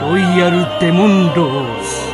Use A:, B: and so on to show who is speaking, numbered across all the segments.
A: ロイヤルデモンローズ。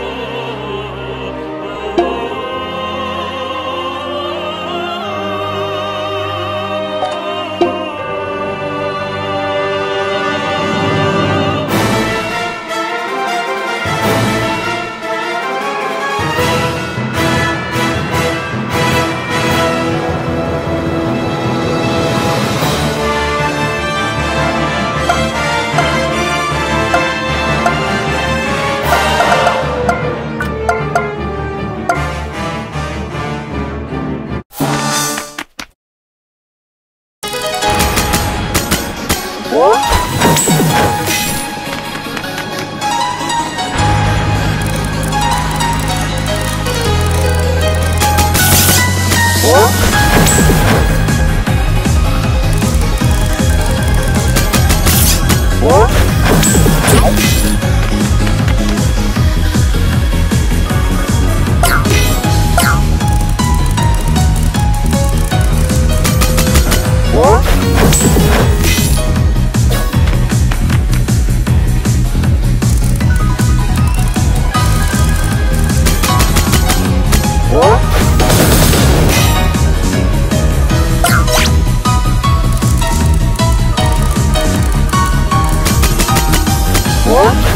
B: 我 What?